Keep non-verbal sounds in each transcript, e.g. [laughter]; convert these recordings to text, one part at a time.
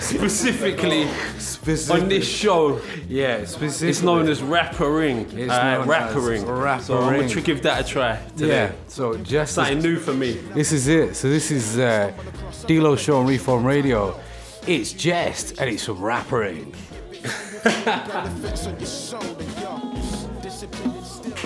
specifically Specific- on this show. Yeah, specifically. It's known as rappering. It's Alright, known rappering. as So I'm going to give that a try today. Yeah, so just Something new for me. This is it. So this is uh, dLo Show on Reform Radio. It's Jehst and it's rappering. [laughs] [laughs]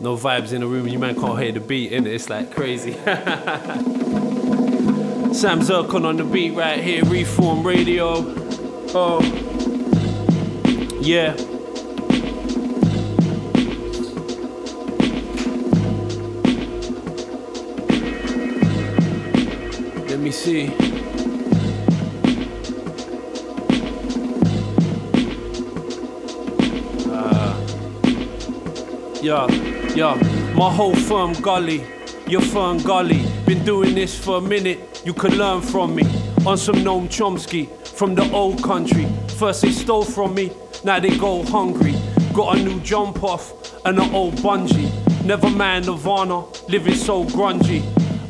No vibes in the room, you man can't hear the beat in it. It's like crazy. [laughs] Sam Zircon on the beat right here, Reform Radio. Oh, yeah. Let me see. Ah. Yeah, yeah, my whole firm gully, your firm gully. Been doing this for a minute, you can learn from me. On some Noam Chomsky from the old country. First they stole from me, now they go hungry. Got a new jump off and an old bungee. Never mind Nirvana, living so grungy.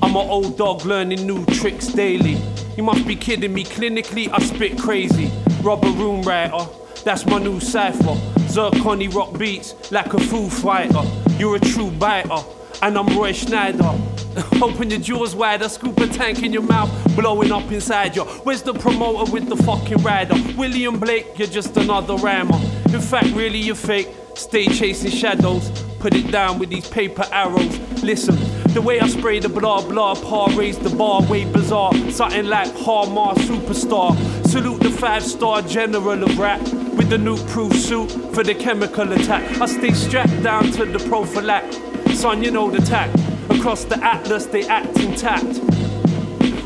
I'm an old dog learning new tricks daily. You must be kidding me, clinically I spit crazy. Rubber room writer, that's my new cipher. Zirconi rock beats like a Foo Fighter. You're a true biter, and I'm Roy Scheider. [laughs] Open your jaws wider, scoop a tank in your mouth, blowing up inside you. Where's the promoter with the fucking rider? William Blake, you're just another rammer. In fact, really, you're fake. Stay chasing shadows, put it down with these paper arrows. Listen, the way I spray the blah blah, par raise the bar, way bizarre. Something like Harmar superstar. Salute the five star general of rap with the new proof suit for the chemical attack. I stay strapped down to the prophylact. Son, you know the tact. Across the atlas, they act intact.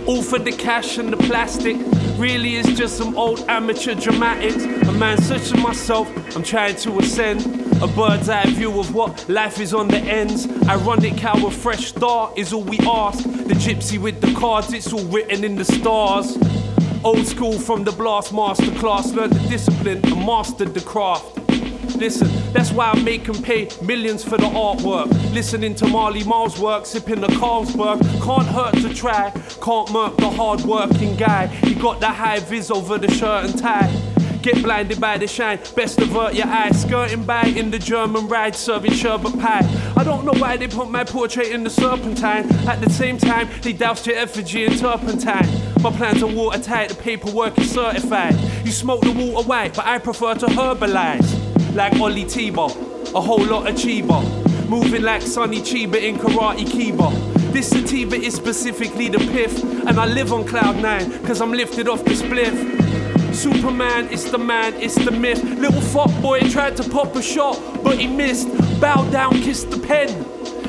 All for the cash and the plastic. Really, it's just some old amateur dramatics. A man such as myself, I'm trying to ascend. A bird's eye view of what life is on the ends. Ironic how a fresh start is all we ask. The gypsy with the cards, it's all written in the stars. Old school from the blast master class, learned the discipline and mastered the craft. Listen, that's why I make 'em pay millions for the artwork. Listening to Marley Marl's work, sipping the Carlsberg. Can't hurt to try, can't murk the hard working guy. He got the high vis over the shirt and tie. Get blinded by the shine, best avert your eyes. Skirting by in the German ride, serving sherbet pie. I don't know why they put my portrait in the serpentine. At the same time, they doused your effigy in turpentine. My plans are watertight, the paperwork is certified. You smoke the water white, but I prefer to herbalize like Ollie Teeba, a whole lot of Chiba. Moving like Sonny Chiba in Karate Kiba. This sativa is specifically the piff, and I live on cloud nine, cause I'm lifted off the spliff. Superman, it's the man, it's the myth. Little fuck boy tried to pop a shot, but he missed. Bow down, kiss the pen.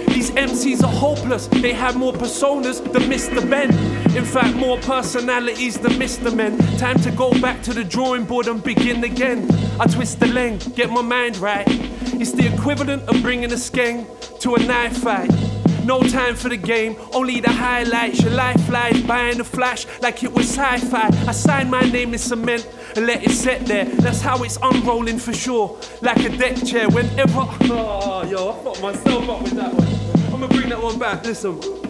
These MCs are hopeless, they have more personas than Mr. Benn. In fact, more personalities than Mr. Men. Time to go back to the drawing board and begin again. I twist the lane, get my mind right. It's the equivalent of bringing a skeng to a knife fight. No time for the game, only the highlights. Your life flies by in a flash like it was sci fi. I sign my name in cement and let it set there. That's how it's unrolling for sure. Like a deck chair whenever. Oh, [laughs] yo, I fucked myself up with that one. I'm gonna bring that one back. Listen.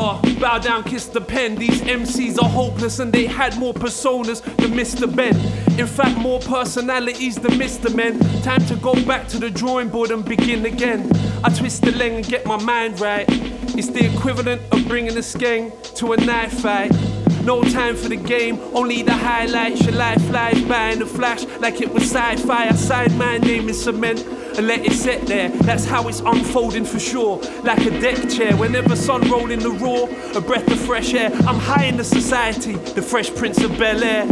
Oh, bow down, kiss the pen. These MCs are hopeless and they had more personas than Mr. Benn. In fact, more personalities than Mr. Men. Time to go back to the drawing board and begin again. I twist the leng and get my mind right. It's the equivalent of bringing a skeng to a knife fight. No time for the game, only the highlights. Your life flies by in a flash like it was sci fi. I sign my name in cement and let it sit there. That's how it's unfolding for sure. Like a deck chair, whenever sun rolling the raw, a breath of fresh air. I'm high in the society, the fresh prince of Bel Air.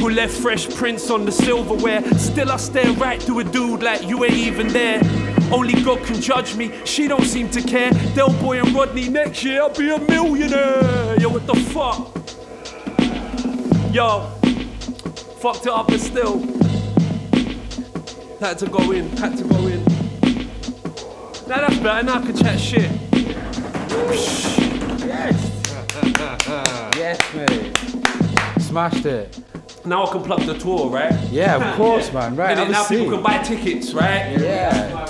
Who left Fresh Prince on the silverware? Still, I stare right through a dude like you ain't even there. Only God can judge me, she don't seem to care. Del Boy and Rodney, next year I'll be a millionaire. Yo, what the fuck? Yo, fucked it up, but still. Had to go in, had to go in. Now that's better, now I can chat shit. Yes, yes, mate. Smashed it. now I can plug the tour, right? Yeah, of [laughs] course, man. Right, And now people can buy tickets, right? Yeah.